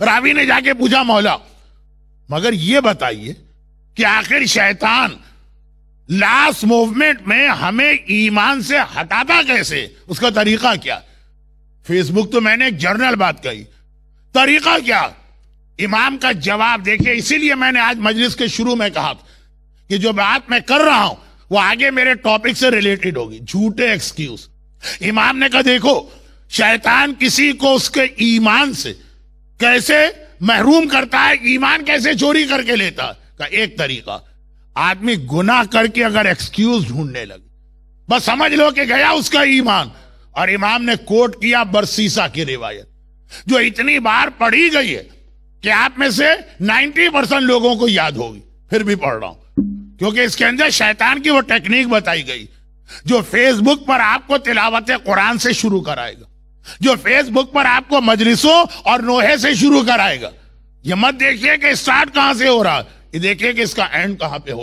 रावी ने जाके पूछा, मौला, मगर ये बताइए कि आखिर शैतान लास्ट मूवमेंट में हमें ईमान से हटाता कैसे? उसका तरीका क्या? फेसबुक तो मैंने एक जर्नल बात कही। तरीका क्या? इमाम का जवाब देखिए, इसीलिए मैंने आज मजलिस के शुरू में कहा कि जो बात मैं कर रहा हूँ, वो आगे मेरे टॉपिक से रिलेटेड होगी। झूठे एक्सक्यूज इमाम ने कहा, देखो, शैतान किसी को उसके ईमान से कैसे महरूम करता है, ईमान कैसे चोरी करके लेता का एक तरीका, आदमी गुनाह करके अगर एक्सक्यूज ढूँढने लगे, बस समझ लो कि गया उसका ईमान। और इमाम ने कोट किया बरसीसा की रिवायत। जो इतनी बार पढ़ी गई है कि आप में से 90 परसेंट लोगों को याद होगी, फिर भी पढ़ रहा हूँ। क्योंकि इसके अंदर शैतान की वो टेक्निक बताई गई, जो फेसबुक पर आपको तिलावत कुरान से शुरू कराएगा। जो फेसबुक पर आपको मजलिसों और नोहे से शुरू कराएगा। ये मत देखिए कि स्टार्ट कहाँ से हो रहा। है ये देखिए कि इसका एंड कहाँ पे हो